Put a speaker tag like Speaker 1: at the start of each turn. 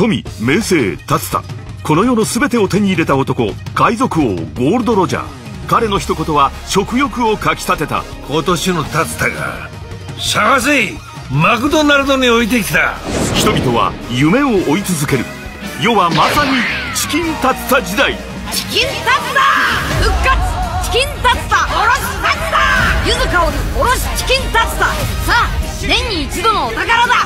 Speaker 1: 富名声達田。この世の全てを手に入れた男海賊王ゴールド・ロジャー。彼の一言は食欲をかきたてた。
Speaker 2: 今年の達田が探せマクドナルドに置いてきた。
Speaker 1: 人々は夢を追い続ける。世はまさにチキン達田時代。
Speaker 3: チキン達田!復活!チキン達田おろし達田!ゆず香るおろしチキン田!さあ年に一度のお宝だ!